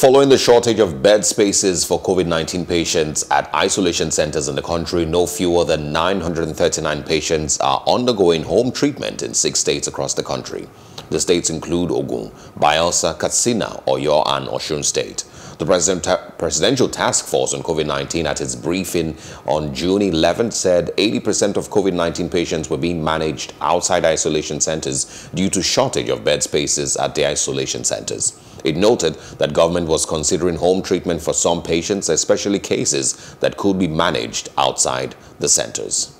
Following the shortage of bed spaces for COVID-19 patients at isolation centers in the country, no fewer than 939 patients are undergoing home treatment in six states across the country. The states include Ogun, Bayelsa, Katsina, Oyo, and Osun State. The President, Presidential Task Force on COVID-19 at its briefing on June 11 said 80% of COVID-19 patients were being managed outside isolation centers due to shortage of bed spaces at the isolation centers. It noted that government was considering home treatment for some patients, especially cases that could be managed outside the centers.